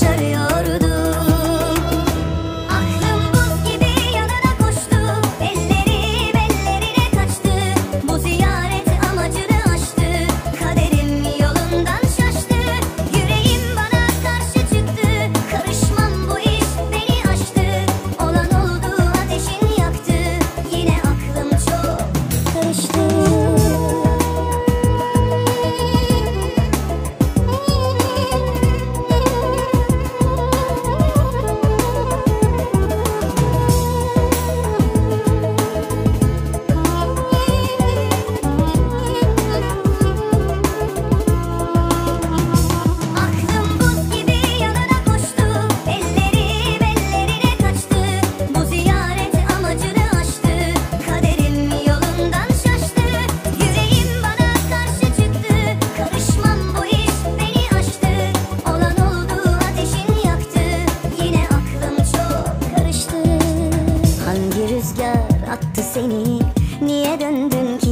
shut it Hangi rüzgar attı seni. Niye döndün ki?